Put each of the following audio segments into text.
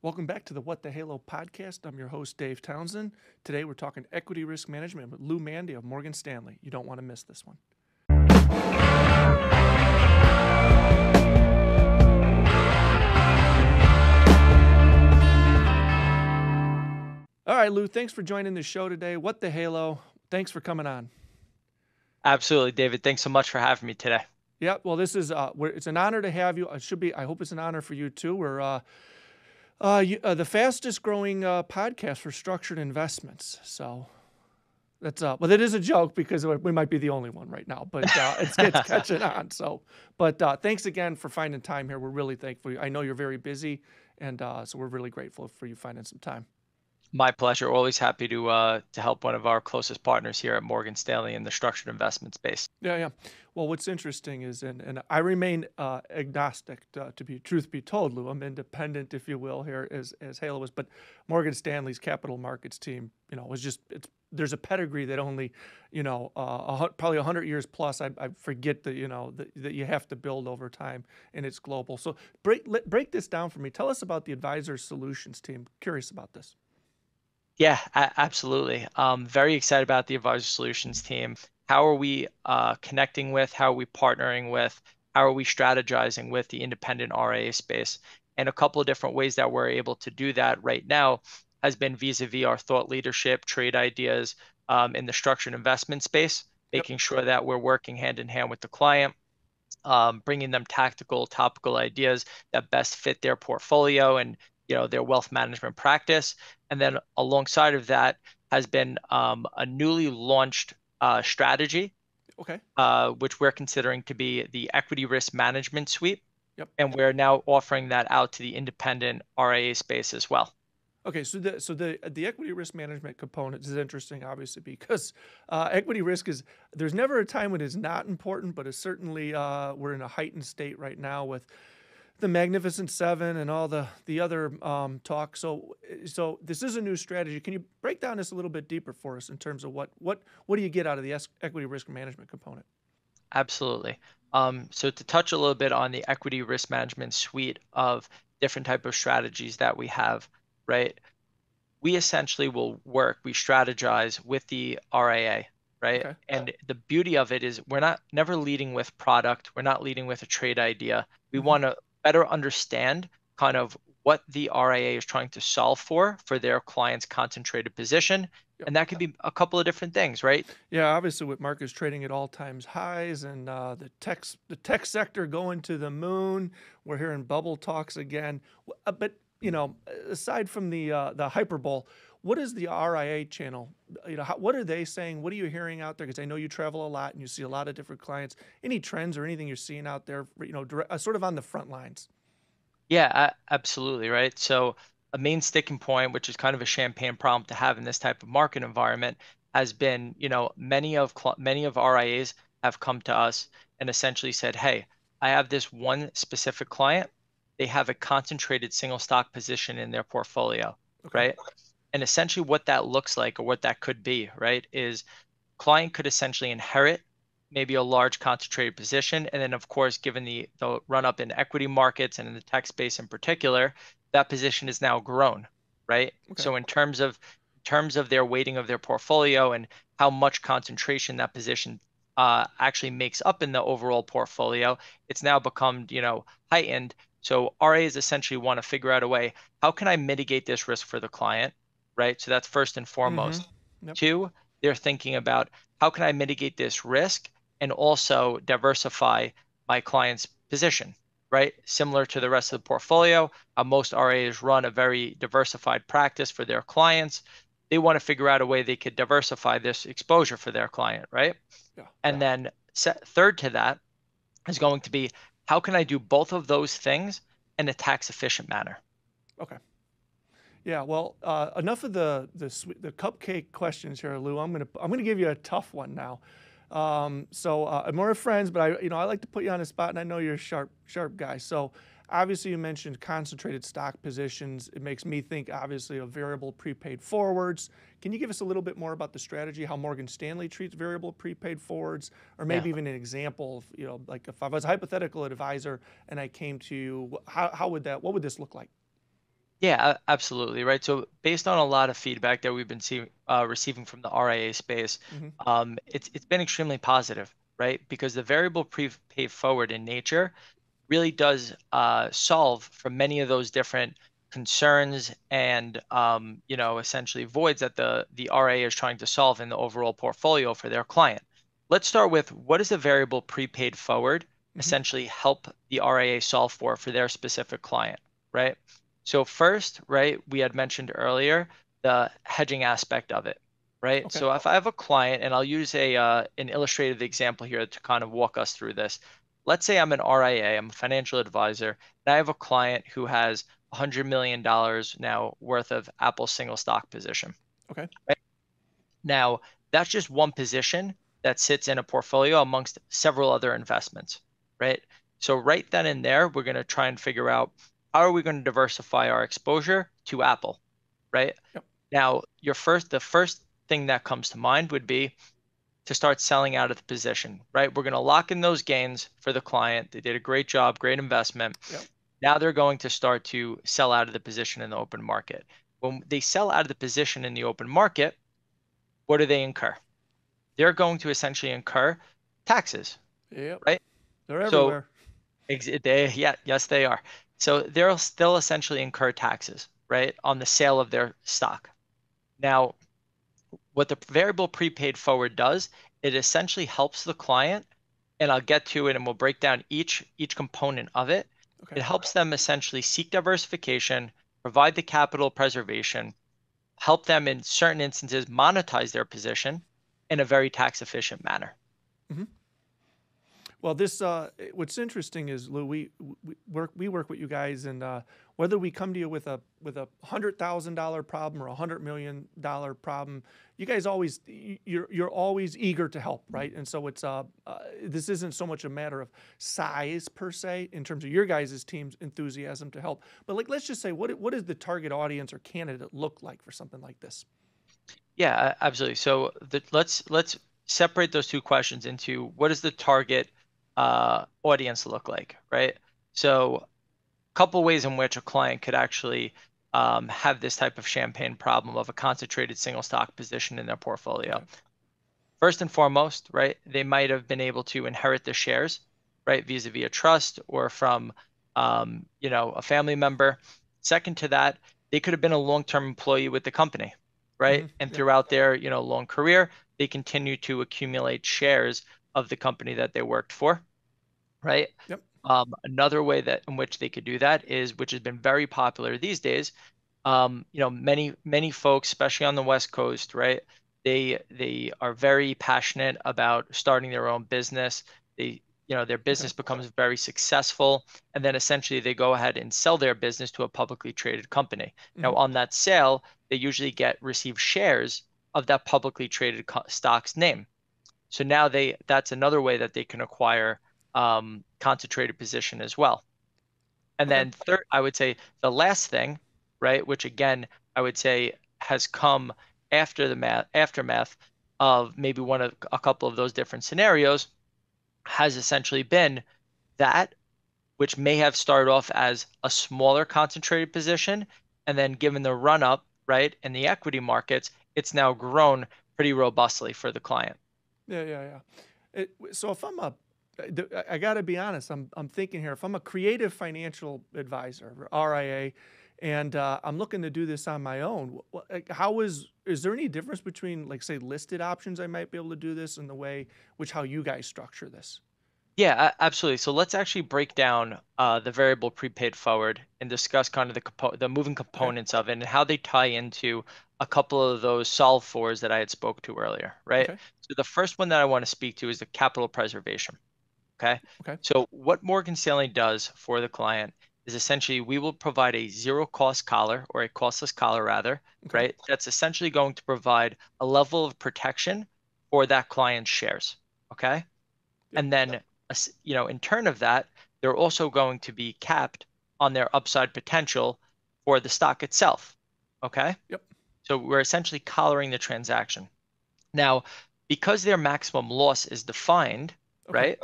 Welcome back to the What the Halo podcast. I'm your host, Dave Townsend. Today we're talking equity risk management with Lou Mandia of Morgan Stanley. You don't want to miss this one. All right, Lou, thanks for joining the show today. What the Halo? Thanks for coming on. Absolutely, David. Thanks so much for having me today. Yeah, well, this is uh, it's an honor to have you. It should be. I hope it's an honor for you too. We're uh, uh, you, uh, the fastest growing uh, podcast for structured investments. So that's uh, well, it is a joke because we might be the only one right now, but uh, it's, it's catching on. So, but uh, thanks again for finding time here. We're really thankful. I know you're very busy, and uh, so we're really grateful for you finding some time. My pleasure. Always happy to uh, to help one of our closest partners here at Morgan Stanley in the structured investment space. Yeah, yeah. Well, what's interesting is, and, and I remain uh, agnostic to, to, be truth be told, Lou. I'm independent, if you will, here as as Halo was. But Morgan Stanley's capital markets team, you know, was just it's there's a pedigree that only, you know, uh, probably 100 years plus. I, I forget that you know that, that you have to build over time, and it's global. So break break this down for me. Tell us about the Advisor Solutions team. Curious about this. Yeah, absolutely. Um, very excited about the Advisor Solutions team. How are we uh, connecting with? How are we partnering with? How are we strategizing with the independent RIA space? And a couple of different ways that we're able to do that right now has been vis-a-vis our thought leadership, trade ideas um, in the structured investment space, making yep. sure that we're working hand in hand with the client, um, bringing them tactical, topical ideas that best fit their portfolio and you know their wealth management practice and then alongside of that has been um, a newly launched uh, strategy okay. uh, which we're considering to be the equity risk management suite. Yep. and we're now offering that out to the independent ria space as well. Okay, so the so the the equity risk management component is interesting, obviously, because uh, equity risk is there's never a time when it's not important, but it's certainly uh, we're in a heightened state right now with the Magnificent Seven and all the the other um, talk. So so this is a new strategy. Can you break down this a little bit deeper for us in terms of what what what do you get out of the equity risk management component? Absolutely. Um, so to touch a little bit on the equity risk management suite of different type of strategies that we have, right? We essentially will work, we strategize with the RIA, right? Okay. And the beauty of it is we're not never leading with product, we're not leading with a trade idea. We mm-hmm. want to better understand kind of what the RIA is trying to solve for for their client's concentrated position. And that could be a couple of different things, right? Yeah, obviously with markets trading at all times highs and uh, the tech the tech sector going to the moon, we're hearing bubble talks again. Uh, but you know, aside from the uh, the hyperbole, what is the RIA channel? You know, how, what are they saying? What are you hearing out there? Because I know you travel a lot and you see a lot of different clients. Any trends or anything you're seeing out there? You know, direct, uh, sort of on the front lines. Yeah, absolutely, right. So a main sticking point, which is kind of a champagne problem to have in this type of market environment, has been, you know, many of many of RIAs have come to us and essentially said, "Hey, I have this one specific client. They have a concentrated single stock position in their portfolio, okay. right? And essentially what that looks like or what that could be right is client could essentially inherit maybe a large concentrated position. And then of course given the, the run up in equity markets and in the tech space in particular that position is now grown right? Okay. so in terms of in terms of their weighting of their portfolio and how much concentration that position uh, actually makes up in the overall portfolio it's now become you know heightened. So RAs essentially want to figure out a way how can I mitigate this risk for the client right? So that's first and foremost. Mm-hmm. Yep. Two, they're thinking about how can I mitigate this risk and also diversify my client's position, right? Similar to the rest of the portfolio, uh, most RAs run a very diversified practice for their clients. They want to figure out a way they could diversify this exposure for their client, right? Yeah. And then set, third to that is going to be how can I do both of those things in a tax efficient manner? Okay. Yeah, well, uh, enough of the, the the cupcake questions here, Lou. I'm gonna I'm gonna give you a tough one now. Um, so uh, we're friends, but I you know I like to put you on the spot, and I know you're a sharp sharp guy. So obviously you mentioned concentrated stock positions. It makes me think obviously of variable prepaid forwards. Can you give us a little bit more about the strategy, how Morgan Stanley treats variable prepaid forwards, or maybe yeah. even an example of you know like if I was a hypothetical advisor and I came to you, how how would that what would this look like? Yeah, a- absolutely, right. So based on a lot of feedback that we've been see, uh, receiving from the RIA space, hmm um, it's it's been extremely positive, right? Because the variable prepaid forward in nature really does uh, solve for many of those different concerns and um, you know essentially voids that the the RIA is trying to solve in the overall portfolio for their client. Let's start with what does a variable prepaid forward hmm essentially help the RIA solve for for their specific client, right? So first, right, we had mentioned earlier the hedging aspect of it, right? Okay. So if I have a client, and I'll use a uh, an illustrative example here to kind of walk us through this. Let's say I'm an RIA, I'm a financial advisor, and I have a client who has $100 million now worth of Apple single stock position. Okay. Right? Now, that's just one position that sits in a portfolio amongst several other investments, right? So right then and there, we're going to try and figure out how are we going to diversify our exposure to Apple, right? Yep. Now, your first, the first thing that comes to mind would be to start selling out of the position, right? We're going to lock in those gains for the client. They did a great job, great investment. Yep. Now they're going to start to sell out of the position in the open market. When they sell out of the position in the open market, what do they incur? They're going to essentially incur taxes, Yep. right? They're So everywhere. Ex- They, yeah, yes, they are. So they'll still essentially incur taxes, right, on the sale of their stock. Now, what the variable prepaid forward does, it essentially helps the client, and I'll get to it and we'll break down each each component of it. Okay. It helps them essentially seek diversification, provide the capital preservation, help them in certain instances monetize their position in a very tax efficient manner. Mm-hmm. Well, this uh, what's interesting is Lou, we, we work we work with you guys, and uh, whether we come to you with a with a hundred thousand dollar problem or a hundred million dollar problem, you guys always you're you're always eager to help, right? And so it's uh, uh this isn't so much a matter of size per se in terms of your guys' team's enthusiasm to help, but like let's just say what what does the target audience or candidate look like for something like this? Yeah, absolutely. So the, let's let's separate those two questions into what is the target uh, audience look like, right? So a couple ways in which a client could actually um, have this type of champagne problem of a concentrated single stock position in their portfolio. First and foremost, right, they might have been able to inherit the shares, right, vis-a-vis a trust or from, um, you know, a family member. Second to that, they could have been a long-term employee with the company, right? Mhm, And throughout their, you know, long career, they continue to accumulate shares of the company that they worked for, right? Yep. Um, another way that in which they could do that is, which has been very popular these days, um, you know, many many folks, especially on the West Coast, right? They they are very passionate about starting their own business. They, you know, their business becomes very successful, and then essentially they go ahead and sell their business to a publicly traded company. Now, Mhm. on that sale, they usually get receive shares of that publicly traded co- stock's name. So now they that's another way that they can acquire um, concentrated position as well. And then third, I would say the last thing, right, which again I would say has come after the math aftermath of maybe one of a couple of those different scenarios, has essentially been that which may have started off as a smaller concentrated position, and then given the run up, right, in the equity markets, it's now grown pretty robustly for the client. Yeah, yeah, yeah. It, so if I'm a, I- I got to be honest. I'm I'm thinking here. If I'm a creative financial advisor, or RIA, and uh, I'm looking to do this on my own, wh- wh- like, how is is there any difference between like say listed options I might be able to do this and the way which how you guys structure this? Yeah, absolutely. So let's actually break down uh, the variable prepaid forward and discuss kind of the compo the moving components of it and how they tie into a couple of those solve fors that I had spoke to earlier, right? Okay. So the first one that I want to speak to is the capital preservation. Okay. Okay. So what Morgan Stanley does for the client is essentially we will provide a zero cost collar or a costless collar rather, Okay. right? That's essentially going to provide a level of protection for that client's shares. Okay. Yep. And then, as- you know, in turn of that, they're also going to be capped on their upside potential for the stock itself. Okay. Yep. So we're essentially collaring the transaction. Now, because their maximum loss is defined, Okay. right?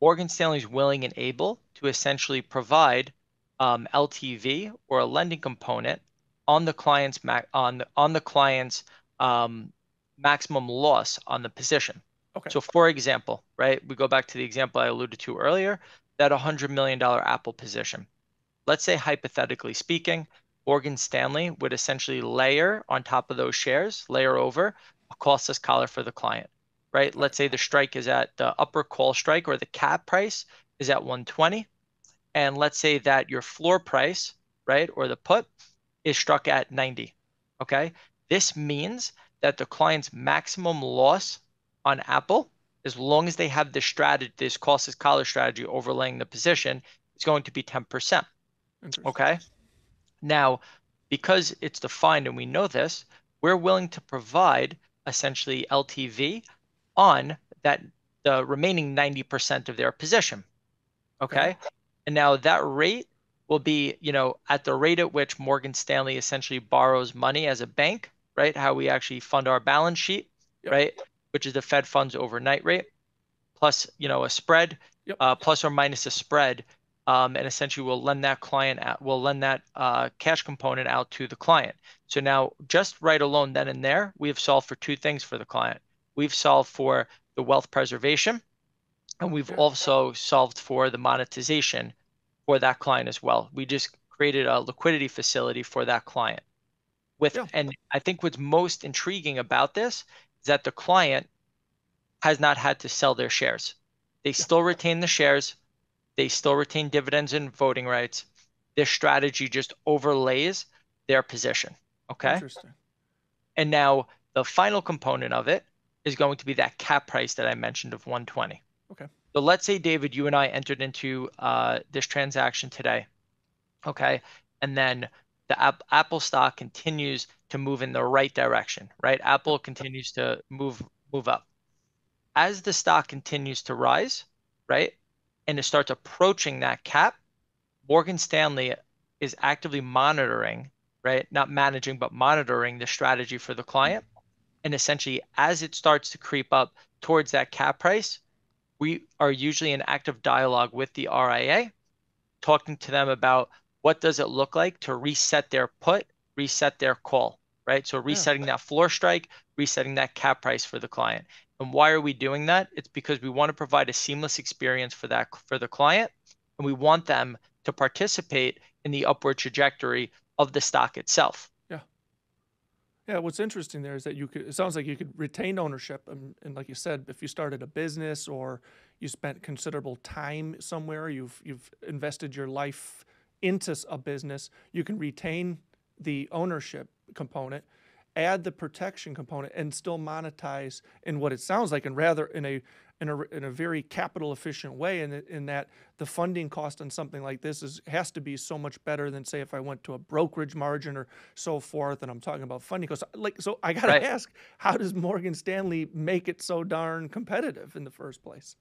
Morgan Stanley's willing and able to essentially provide um, LTV or a lending component on the client's on the on the client's um, maximum loss on the position. Okay. So, for example, right, we go back to the example I alluded to earlier, that $100 million Apple position. Let's say, hypothetically speaking, Morgan Stanley would essentially layer on top of those shares, layer over a costless collar for the client, right? Let's say the strike is at the upper call strike or the cap price is at 120. And let's say that your floor price, right, or the put is struck at 90. Okay. This means that the client's maximum loss on Apple, as long as they have this strategy, this costless collar strategy overlaying the position, is going to be 10%. Okay. Now, because it's defined and we know this, we're willing to provide essentially LTV on that the remaining 90% of their position. Okay? okay. And now that rate will be, you know, at the rate at which Morgan Stanley essentially borrows money as a bank, right? How we actually fund our balance sheet, yep. right? Which is the Fed funds overnight rate, plus, you know, a spread, yep. uh, plus or minus a spread. Um, and essentially we'll lend that client out, we'll lend that uh, cash component out to the client. So now just right alone then and there, we have solved for two things for the client. We've solved for the wealth preservation, and we've also solved for the monetization for that client as well. We just created a liquidity facility for that client. With yeah. and I think what's most intriguing about this is that the client has not had to sell their shares. They yeah. still retain the shares, they still retain dividends and voting rights. This strategy just overlays their position. Okay. Interesting. And now the final component of it is going to be that cap price that I mentioned of 120. Okay. So let's say, David, you and I entered into uh, this transaction today, okay, and then the app, Apple stock continues to move in the right direction, right? Apple continues to move move up. As the stock continues to rise, right, and it starts approaching that cap, Morgan Stanley is actively monitoring, right, not managing but monitoring the strategy for the client, and essentially as it starts to creep up towards that cap price, we are usually in active dialogue with the RIA, talking to them about what does it look like to reset their put, reset their call, right? So resetting yeah. that floor strike, resetting that cap price for the client. And why are we doing that? It's because we want to provide a seamless experience for that for the client, and we want them to participate in the upward trajectory of the stock itself. Yeah, what's interesting there is that you could. It sounds like you could retain ownership, and, and, like you said, if you started a business or you spent considerable time somewhere, you've you've invested your life into a business, you can retain the ownership component, add the protection component, and still monetize in what it sounds like, and rather in a in a, in a very capital efficient way in, in that the funding cost on something like this is has to be so much better than say if I went to a brokerage margin or so forth and I'm talking about funding costs like so I got to right. ask how does Morgan Stanley make it so darn competitive in the first place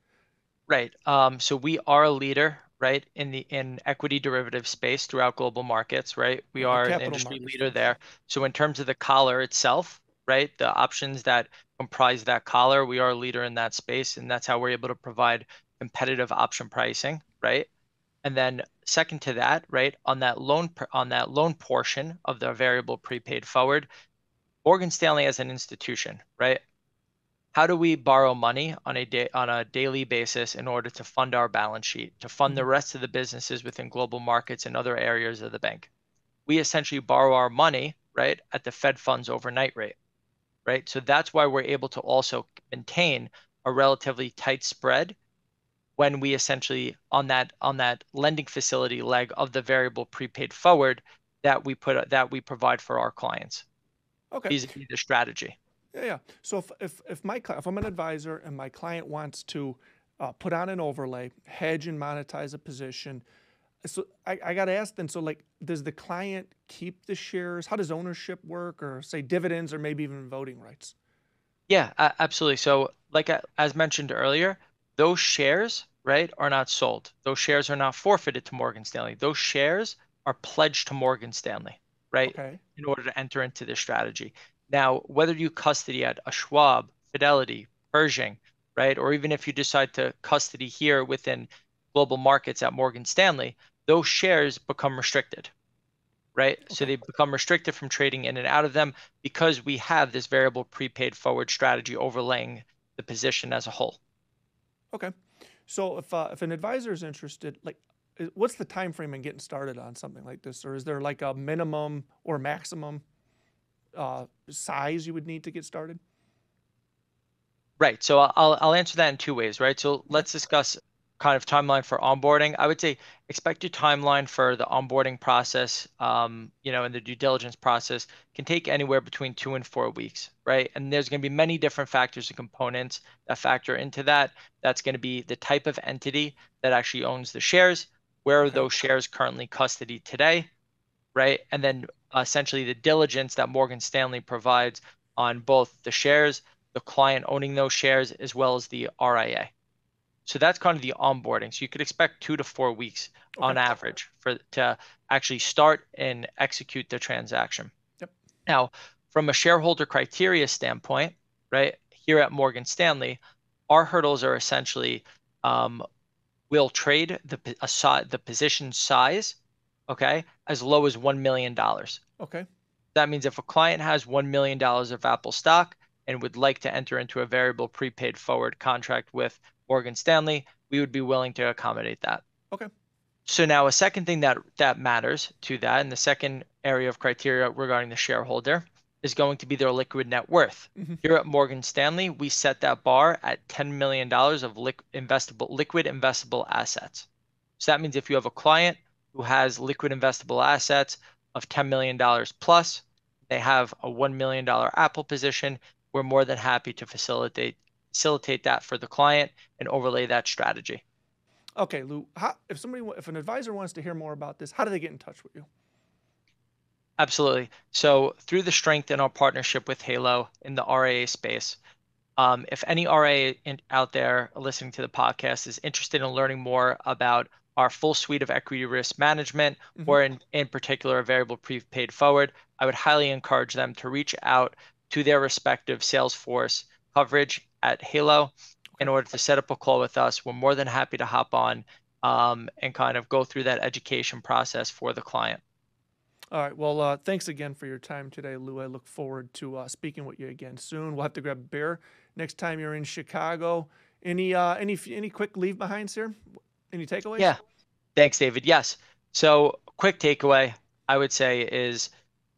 Right. Um, so we are a leader, right, in the in equity derivative space throughout global markets, right? We are an industry leader there. So in terms of the collar itself, right, the options that comprise that collar. We are a leader in that space, and that's how we're able to provide competitive option pricing, right? And then second to that, right, on that loan on that loan portion of the variable prepaid forward, Morgan Stanley as an institution, right? How do we borrow money on a day on a daily basis in order to fund our balance sheet, to fund the mm-hmm. rest of the businesses within global markets and other areas of the bank? We essentially borrow our money, right, at the Fed funds overnight rate right? So that's why we're able to also maintain a relatively tight spread when we essentially on that on that lending facility leg of the variable prepaid forward that we put that we provide for our clients. Okay. These the strategy. Yeah, yeah. So if if if my if I'm an advisor and my client wants to uh, put on an overlay, hedge and monetize a position, so I, I got to ask then. So like, does the client keep the shares? How does ownership work, or say dividends, or maybe even voting rights? Yeah, absolutely. So like as mentioned earlier, those shares right are not sold. Those shares are not forfeited to Morgan Stanley. Those shares are pledged to Morgan Stanley, right? Okay. In order to enter into this strategy. Now, whether you custody at a Schwab, Fidelity, Pershing, right, or even if you decide to custody here within global markets at Morgan Stanley, those shares become restricted, right? Okay. So they become restricted from trading in and out of them because we have this variable prepaid forward strategy overlaying the position as a whole. Okay. So if uh, if an advisor is interested, like, what's the time frame in getting started on something like this, or is there like a minimum or maximum uh, size you would need to get started? Right. So I'll I'll answer that in two ways, right? So let's discuss kind of timeline for onboarding. I would say expect your timeline for the onboarding process, um, you know, and the due diligence process can take anywhere between two and four weeks, right? And there's going to be many different factors and components that factor into that. That's going to be the type of entity that actually owns the shares, where are those shares currently custody today, right? And then essentially the diligence that Morgan Stanley provides on both the shares, the client owning those shares, as well as the RIA. So that's kind of the onboarding. So you could expect two to four weeks okay. on average for to actually start and execute the transaction. Yep. Now, from a shareholder criteria standpoint, right here at Morgan Stanley, our hurdles are essentially um, we'll trade the a, the position size, okay, as low as one million dollars. Okay. That means if a client has one million dollars of Apple stock and would like to enter into a variable prepaid forward contract with Morgan Stanley, we would be willing to accommodate that. Okay. So now a second thing that that matters to that, and the second area of criteria regarding the shareholder is going to be their liquid net worth. Mm-hmm. Here at Morgan Stanley, we set that bar at $10 million of li- investable liquid investable assets. So that means if you have a client who has liquid investable assets of $10 million plus, they have a $1 million Apple position, we're more than happy to facilitate facilitate that for the client and overlay that strategy. Okay, Lou. How, if somebody, if an advisor wants to hear more about this, how do they get in touch with you? Absolutely. So through the strength in our partnership with Halo in the RIA space, um, if any RIA in, out there listening to the podcast is interested in learning more about our full suite of equity risk management, mm-hmm. or in, in particular a variable prepaid forward, I would highly encourage them to reach out to their respective Salesforce coverage at Halo in order to set up a call with us. We're more than happy to hop on um, and kind of go through that education process for the client. All right. Well, uh, thanks again for your time today, Lou. I look forward to uh, speaking with you again soon. We'll have to grab a beer next time you're in Chicago. Any uh, any any quick leave behinds here? Any takeaways? Yeah. Thanks, David. Yes. So, quick takeaway I would say is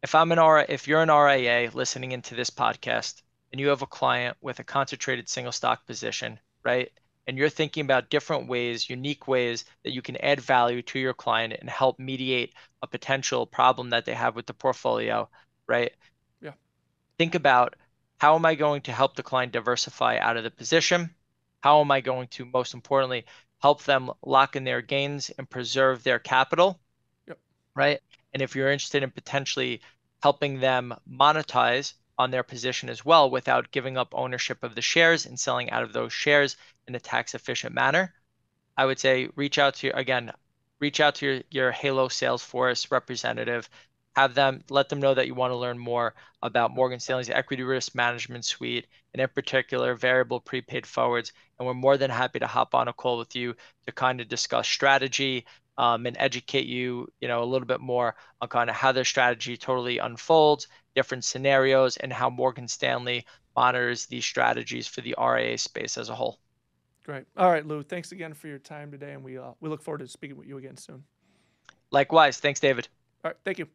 if I'm an R, if you're an RIA listening into this podcast, and you have a client with a concentrated single stock position, right? And you're thinking about different ways, unique ways that you can add value to your client and help mediate a potential problem that they have with the portfolio, right? Yeah. Think about how am I going to help the client diversify out of the position? How am I going to, most importantly, help them lock in their gains and preserve their capital? Yep. Right. And if you're interested in potentially helping them monetize on their position as well without giving up ownership of the shares and selling out of those shares in a tax efficient manner. I would say reach out to again, reach out to your, your Halo Salesforce representative, have them let them know that you want to learn more about Morgan Stanley's equity risk management suite and in particular variable prepaid forwards. And we're more than happy to hop on a call with you to kind of discuss strategy, um, and educate you, you know, a little bit more on kind of how their strategy totally unfolds, different scenarios, and how Morgan Stanley monitors these strategies for the RIA space as a whole. Great. All right, Lou. Thanks again for your time today, and we uh, we look forward to speaking with you again soon. Likewise. Thanks, David. All right. Thank you.